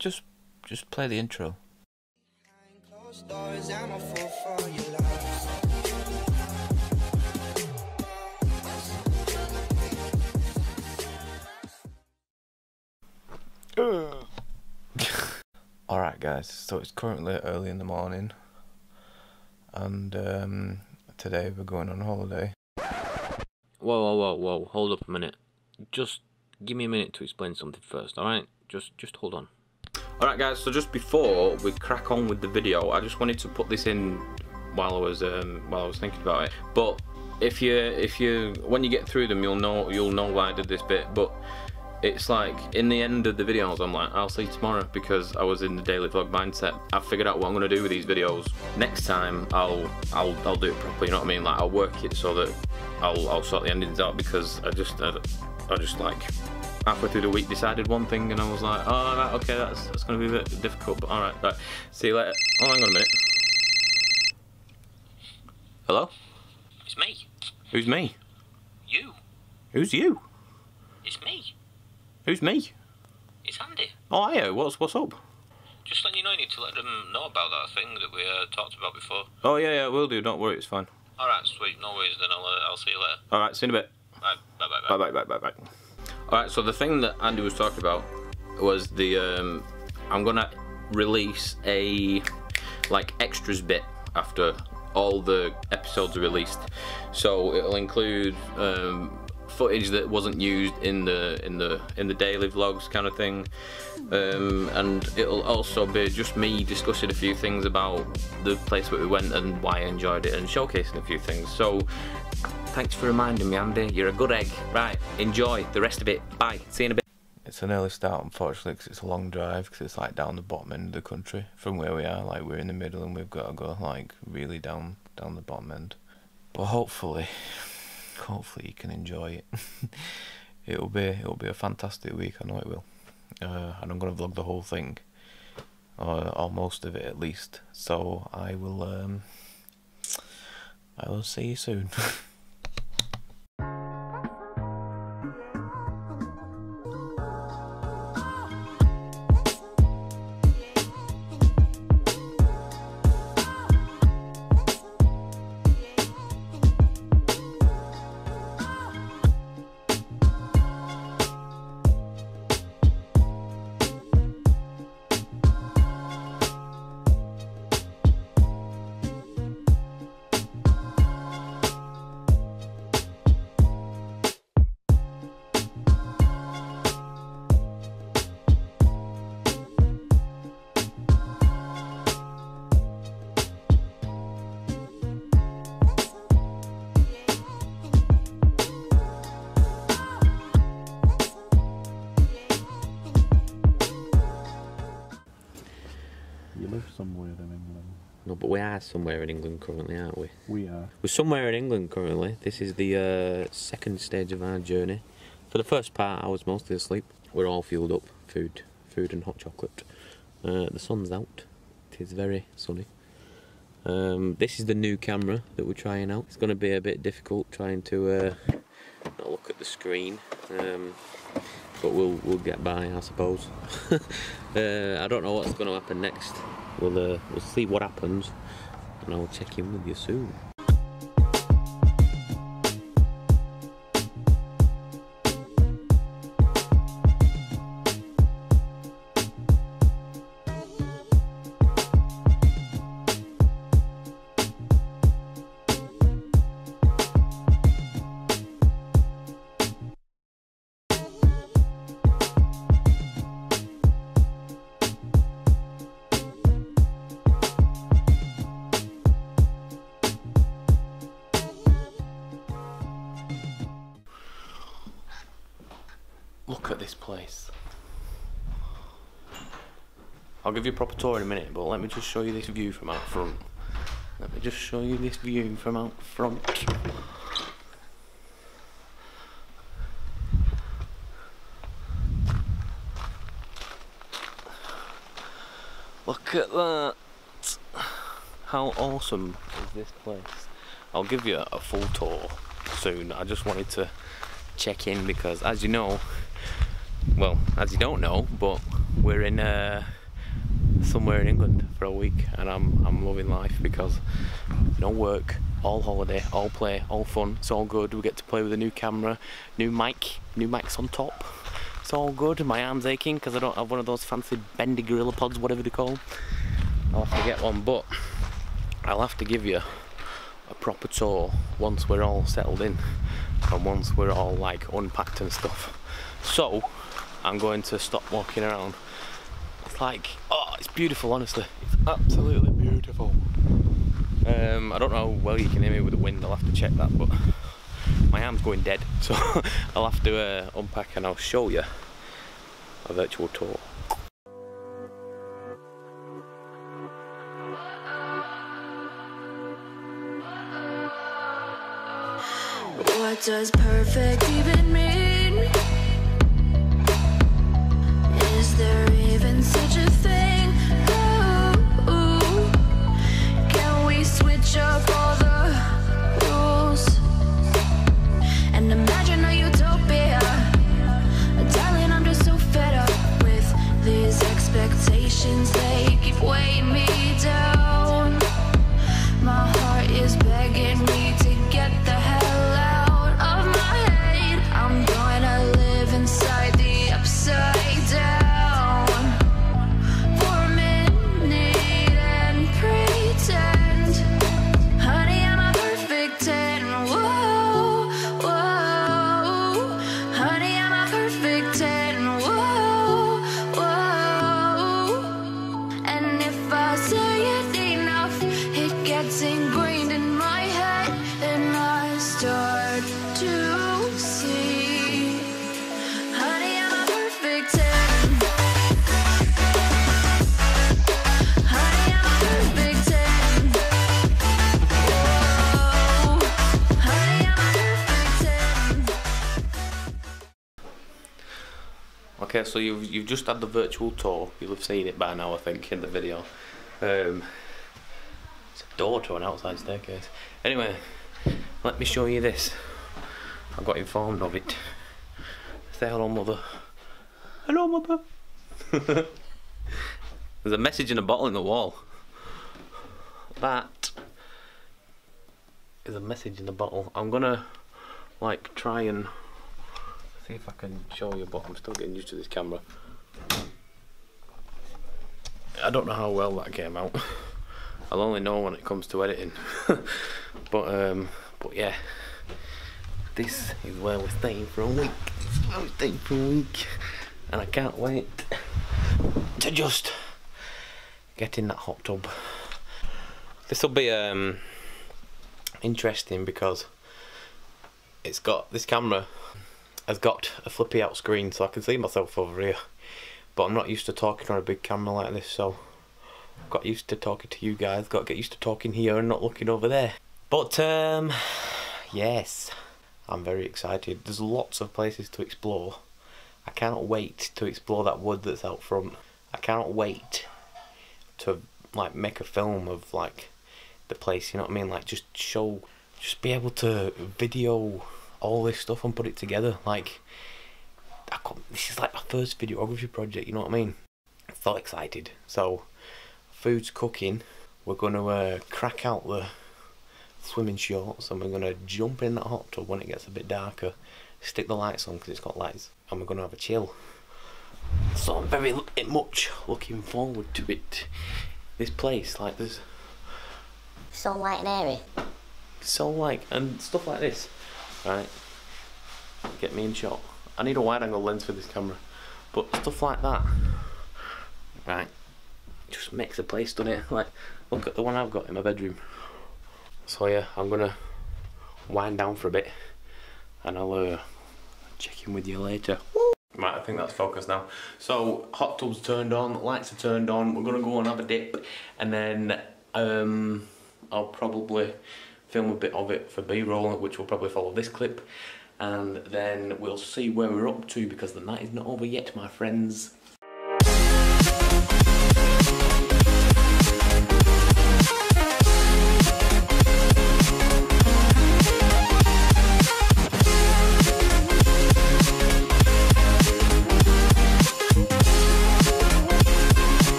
just just play the intro. Closed doors, I'm a fool for your love. Alright guys, so it's currently early in the morning and um, today we're going on holiday. Whoa, whoa, whoa, whoa! Hold up a minute. Just give me a minute to explain something first. All right? Just, just hold on. All right, guys. So just before we crack on with the video, I just wanted to put this in while I was um, while I was thinking about it. But if you if you when you get through them, you'll know you'll know why I did this bit. But it's like in the end of the videos I'm like I'll see tomorrow because I was in the daily vlog mindset I've figured out what I'm gonna do with these videos next time I'll I'll, I'll do it properly you know what I mean like I'll work it so that I'll, I'll sort the endings out because I just I, I just like halfway through the week decided one thing and I was like oh right okay that's, that's gonna be a bit difficult but alright right see you later oh hang on a minute hello It's me. who's me You. who's you It's me. who's me It's Andy. oh yeah what's what's up Just letting you know, you need to let them know about that thing that we uh, talked about before. oh yeah yeah we'll do don't worry it's fine All right, sweet. No worries. Then I'll uh, I'll see you later. all right see you in a bit Right. Bye bye Bye bye bye bye bye. All right, so the thing that Andy was talking about was the um, I'm gonna release a like extras bit after all the episodes are released. So it'll include um, footage that wasn't used in the in the in the daily vlogs kind of thing, um, and it'll also be just me discussing a few things about the place where we went and why I enjoyed it and showcasing a few things. So Thanks for reminding me, Andy. You're a good egg. Right, enjoy the rest of it. Bye. See you in a bit. It's an early start unfortunately because it's a long drive because it's like down the bottom end of the country from where we are like we're in the middle and we've got to go like really down down the bottom end. But hopefully, hopefully you can enjoy it. it'll be it'll be a fantastic week. I know it will. Uh, and I'm gonna vlog the whole thing, or, or most of it at least. So I will um, I will see you soon. somewhere in England. No, but we are somewhere in England currently, aren't we? We are. We're somewhere in England currently. This is the uh, second stage of our journey. For the first part, I was mostly asleep. We're all fueled up. Food, food and hot chocolate. Uh, the sun's out. It is very sunny. Um, this is the new camera that we're trying out. It's going to be a bit difficult trying to uh, not look at the screen. Um, but we'll we'll get by, I suppose. uh, I don't know what's going to happen next. We'll uh, we'll see what happens, and I'll check in with you soon. Place. I'll give you a proper tour in a minute, but let me just show you this view from out front. Let me just show you this view from out front. Look at that. How awesome is this place? I'll give you a full tour soon. I just wanted to check in because as you know, well, as you don't know, but we're in uh, somewhere in England for a week, and I'm I'm loving life because no work, all holiday, all play, all fun. It's all good. We get to play with a new camera, new mic, new mics on top. It's all good. My arm's aching because I don't have one of those fancy bendy gorilla pods, whatever they call. I'll have to get one, but I'll have to give you a proper tour once we're all settled in and once we're all like unpacked and stuff. So I'm going to stop walking around. It's like, oh, it's beautiful, honestly. It's absolutely beautiful. Um, I don't know how well you can hear me with the wind, I'll have to check that, but my arm's going dead, so I'll have to uh, unpack and I'll show you a virtual tour. What does perfect even Okay, so you've you've just had the virtual tour. You'll have seen it by now, I think, in the video. Um, it's a door to an outside staircase. Anyway, let me show you this. I got informed of it. Say hello, mother. Hello, mother. There's a message in a bottle in the wall. That is a message in the bottle. I'm gonna like try and see if I can show you, but I'm still getting used to this camera. I don't know how well that came out. I'll only know when it comes to editing. but um, but yeah, this is where we're staying for a week. I'm staying for a week, and I can't wait to just get in that hot tub. This will be um interesting because it's got this camera has got a flippy out screen so I can see myself over here. But I'm not used to talking on a big camera like this so I've got used to talking to you guys. Got to get used to talking here and not looking over there. But um yes I'm very excited. There's lots of places to explore. I cannot wait to explore that wood that's out front. I cannot wait to like make a film of like the place you know what I mean? Like just show just be able to video all this stuff and put it together. Like, this is like my first videography project. You know what I mean? I'm so excited. So, food's cooking. We're gonna uh, crack out the swimming shorts and we're gonna jump in that hot tub when it gets a bit darker. Stick the lights on because it's got lights, and we're gonna have a chill. So I'm very much looking forward to it. This place, like, there's So light and airy. so like and stuff like this right? Get me in shot I need a wide angle lens for this camera but stuff like that right? Just makes the place doesn't it? Like look at the one I've got in my bedroom. So yeah I'm gonna wind down for a bit and I'll uh, check in with you later. Right, I think that's focused now. So, hot tub's turned on, lights are turned on, we're gonna go and have a dip, and then um, I'll probably film a bit of it for B-roll, which will probably follow this clip, and then we'll see where we're up to because the night is not over yet, my friends.